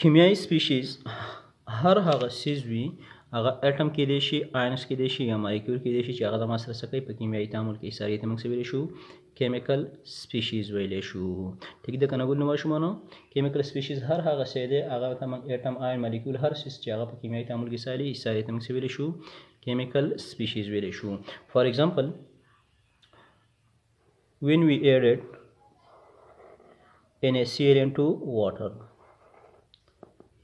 کیمیايي سپیشیز هر هغه سیز وي هغه اټم کې دی شي آینس کې دی شي یا مالیکول کې دی شي چې هغه د ما سره سکه په کیمیايي تعامل کې ایساري ته موږ ویلی شو کیمیکل سپیشیز ویلی شو ټیک ده کنه ګل ماشومانو کیمیکل سپیشیز هر هغه څه دی هغه ته موږ اټم آین مالیکول هر سیز چې هغه په کیمیايي تعامل کې ساري ایساري ته موږ ویلی شو کیمیکل سپیشیز ویلی شو فار ایگزامپل when we added NaCl into water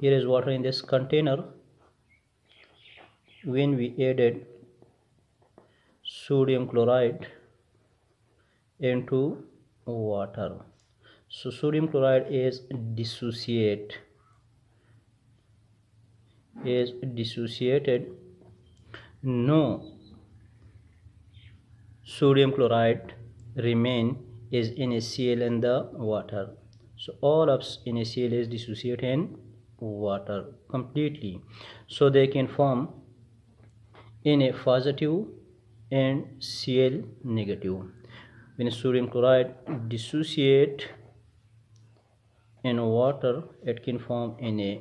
here is water in this container when we added sodium chloride into water so sodium chloride is dissociate is dissociated no sodium chloride remain is NaCl in the water so all of NaCl is dissociated in water completely so they can form Na positive and Cl negative. When sodium chloride dissociate in water, it can form Na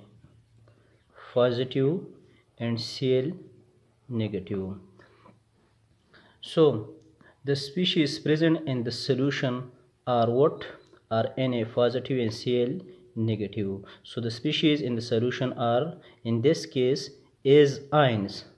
positive and Cl negative. So the species present in the solution are what? Are Na positive and Cl negative. So the species in the solution are in this case is ions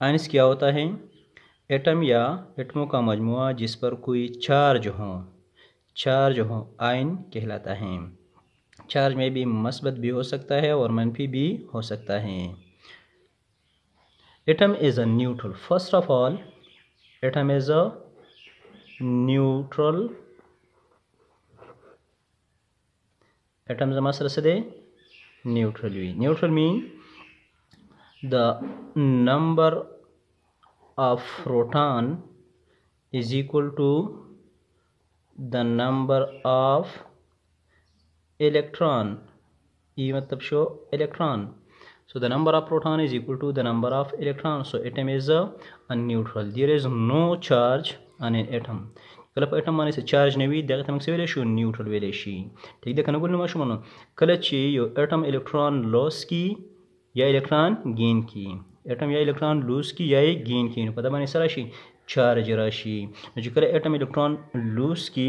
ions क्या होता है एटम या एटमों का मजमु जिस पर कोई चार्ज हो चार्ज हो आयन कहलाता है चार्ज में भी मस्बत भी हो सकता है और मनफी भी हो सकता है atom is a neutral first of all atom is a neutral اټم زما سره څه دی نیوټرل وي نیوټرل مین د نمبر اف پروټون از ایکول ټو د نمبر اف الیکټرون ای مطلب شو الیکټرون So the number of proton is equal to the number of electrons. So atom is a, a neutral. There is no charge on an atom. کله په اټم باندې څه چارج نه وي دغه ته موږ څه ویلی شو نیوټرل ویلی شي ټیک ده که نه ګل ماشومانو کله چې یو اټم الکترون لوس کی یا الکترون ګین کی اټم یا الکترون لوس کی یا یې ګین کی نو په ده باندې سره شي چارج راشي نو چې کله اټم الکترون لوس کی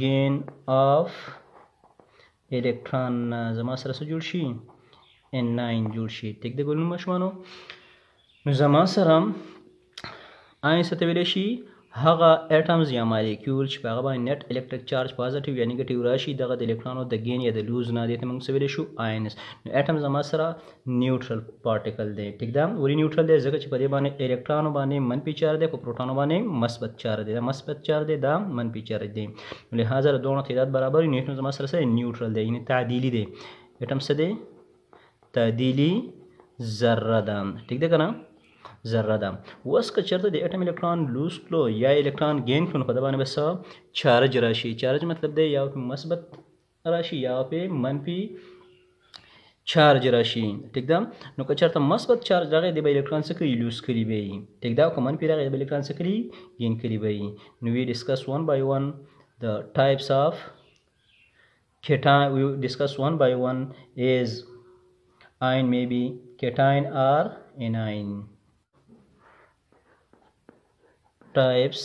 ګین اف الکترون زما سره څه جوړ شي ان 9 جوړ شي ټیک د ګلونو مشمانو نو زما سره آی څه ته ویلی شي هغه اټمز یا مالیکول چې په هغه باندې نت الکتریک چارج پازیټیو یا نیګیټیو راشي دغه د الکترونو د ګین یا د لوز نه دې ته موږ څه ویلی شو آینز نو اټم زما سره نیوټرل پارټیکل دی ټیک ده ولی نیوټرل دی ځکه چې په دې باندې الکترونو باندې منفي چارج دی په پروټونو باندې مثبت چارج دی دا مثبت چارج دی دا منفي چارج دی لهدا د دوه تعداد برابر یو نیوټرل زما سره سره نیوټرل دی یعنی تعدیلی دی اټم څه دی تعدیلی ذره ده ټیک ده کنه ذره ده اوس که چېرته د اټم الکترون لوز کړو یا الکترون ګین کړو نو په د باندې به څه چارج راشي چارج مطلب دی یا مثبت راشي یا په منفي چارج راشي ټیک ده نو که چېرته مثبت چارج راغی د به الکترون څه کوي لوز کړي به یي ټیک ده او که منفي راغی د به الکترون څه کړي ګین کړي به یي نو وی ډیسکس ون بای ون د ټایپس آف کیټان وی ډیسکس ون بای ون ایز آین می بی کیټاین آر اناین ټایپس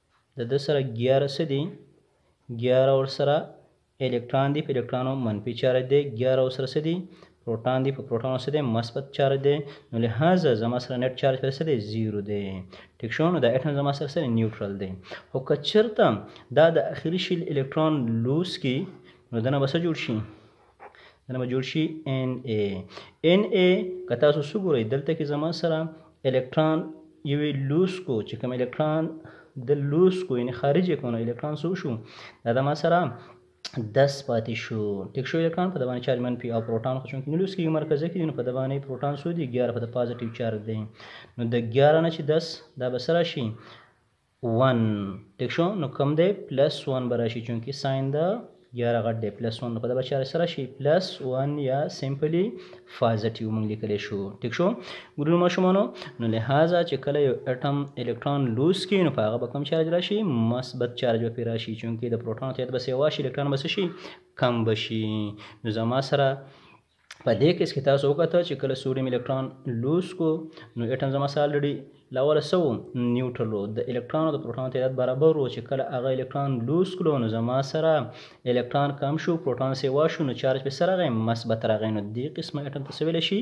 د ده سره ګیاره څه دي؟ ګیاره ورسره الکترون دي، په الکترونو منفي چارج دی، ګیاره ورسره څه دي؟ پروټون دي، په پروټونو څه دی؟ مثبت چارج دی، نو لهذا زما سره نت چارج په څه دی؟ زیرو دی. ټیک شو، نو دا اټم زما سره څه دی؟ نیوټرل دی. خو که چېرته دا د اخري شیل الکترون لوس کړي، نو دنه به څه جوړ شي؟ دا به جوړ شي ان ای ان ای که تاسو څه ګورئ دلته کې زما سره الکترون یوې لوسکو چې کوم الکترون د لوسکو یعنې خارج یې کونه الکترون څه شو دا د ما سره دس پاتې شو ټیک شو الکترون په د باندې چارج منفي او پروټون خو چونکې نه لوس کېږي مرکزه کې دي نو په د باندې پروټون څو دي ګیاره په د پازیټیو چارج دی نو د ګیاره نه چې دس دا به سره شي ون ټیک شو نو کم دی پلس ون به راشي چونکې ساین د یاره غټ دی پلس ون نو په دا به چاره سره شي پلس ون یا سمپلی فازټیو موږ لیکلی شو ټیک شو ګرونو ماشومانو نو لهذا چې کله یو اټم الکترون لوز کړي نو په هغه به کوم چارج راشي مثبت چارج به پرې راشي چونکې د پروټون تیت به سیوا شي الکترون به څه شي کم به شي نو زما سره په دې کیس کې تاسو وکتل چې کله سوډیم الکترون لوس کو نو اټم زما سال لري لاول سو نیوټرل د الکترون د پروټون تعداد برابر و چې کله هغه الکترون لوس کړو نو زما سره الکترون کم شو پروټون سیوا شو نو چارج په سره غي مثبت راغی نو دې قسمه اټم ته سویل شي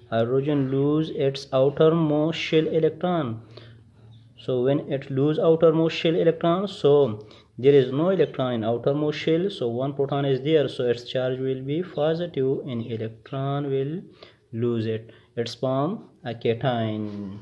hydrogen lose its outermost shell electron. so when it lose outermost shell electron so there is no electron in outermost shell so one proton is there so its charge will be positive and electron will lose it its form a cation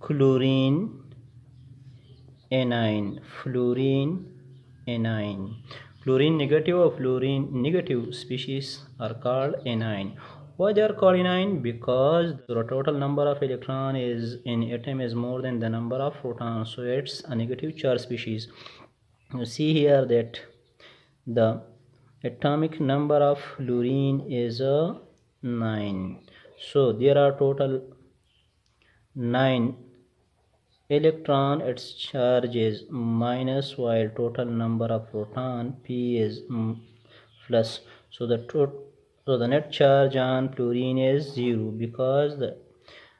chlorine anion fluorine anion fluorine negative or fluorine negative species are called anion why they are called anion because the total number of electron is in atom is more than the number of protons so it's a negative charge species you see here that the atomic number of fluorine is a 9 so there are total 9 electron its charge is minus while total number of proton p is plus so the so the net charge on fluorine is zero because the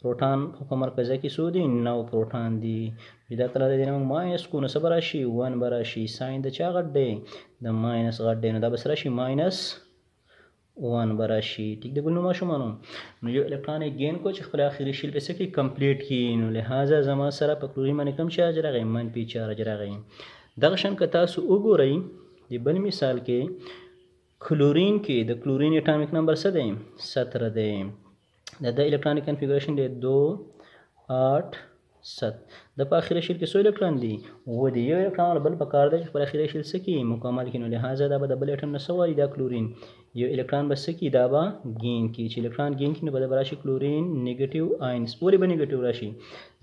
پروټان په کومه مرکزه کې څو دي نو پروټان دي چې دا کله دې موږ ماینس کو نو څه به راشي ون به راشي ساین د چا غټ دی د ماینس غټ دی نو دا به څه راشي ماینس ون به راشي ټیک د ګلو ماشومانو نو یو الکترون یې ګین کو چې خپل اخري شیل پسې کې کمپلیټ کی نو لهدا زما سره په کلورین باندې کم چارج راغی منفي چارج راغی دغه شان که تاسو وګورئ د بل مثال کې کلورین کې د کلورین اټامیک نمبر څه دی 17 دی د د الکترونیک کنفیګوریشن دی 2 8 ست د په اخیری شیل کې څو الکترون دي و دي یو الکترون بل په کار دی چې په اخیری شیل سکی مکمل کینو لہذا دا به د بل اټم نه سوالي دا کلورین یو الکترون به سکی دا به ګین کی چې الکترون ګین کینو به براشي کلورین نیگیټیو آینز پوری به نیگیټیو راشي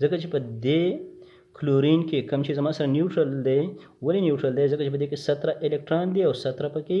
ځکه چې په دې کلورین کې کم چې زما سره نیوټرل دی ولی نیوټرل دی ځکه چې په دې کې 17 الکترون دی او 17 پکې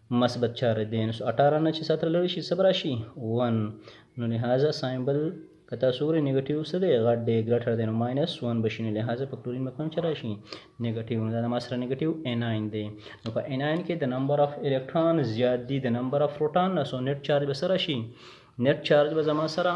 مثبت چار دی نو اټاره نه چې ساتره لري شي څه به راشي ون نو لهذا سایمبل که تاسو وګورئ نیګټیو څه دی غټ دی ګرټر دی نو ماینس ون به شي نو لهذا په کلورین به کوم چې راشي نیګټیو نو دا د ما سره نیګټیو اناین دی نو په اناین کې د نمبر اف الکترون زیات دي د نمبر اف پروټون نه سو نیټ چارج به سره شي نیټ چارج به زما سره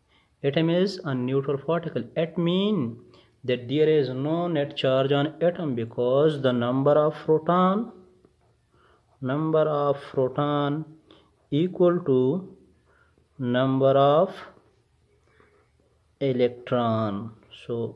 atom is a neutral particle it means that there is no net charge on atom because the number of proton number of proton equal to number of electron so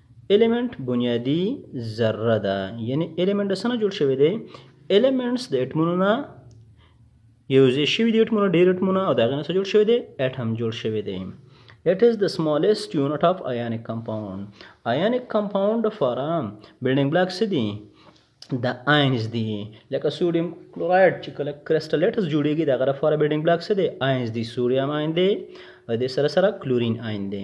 ایلیمنټ بنیادی ذره ده یعنی ایلیمنټ د سنه جوړ شوی دی ایلیمنټس د اټمونو نه یو ځای شوی دی اټمونه ډیر اټمونه او دغه نه جوړ شوی دی اټم جوړ شوی دی It is the smallest unit of ionic compound. Ionic compound لپاره building blocks دي د آینز دي لکه سوډیم کلوراید چې کله کرسټلیټس جوړیږي دغه لپاره بلډینګ بلاک څه دی آینز دي سوډیم آین دی او د سره سره کلورین آین دی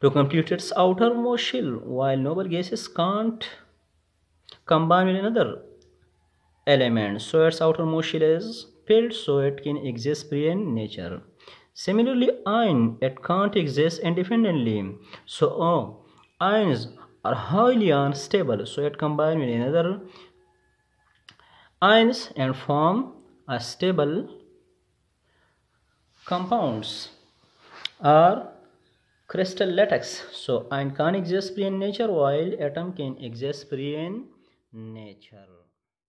to complete its outermost shell while noble gases can't combined with another element so its outermost shell is filled so it can exist free in nature similarly iron it can't exist independently so oh, ions are highly unstable so it combines with another ions and form a stable compounds are crystal latex so ion can exist free in nature while atom can exist free in nature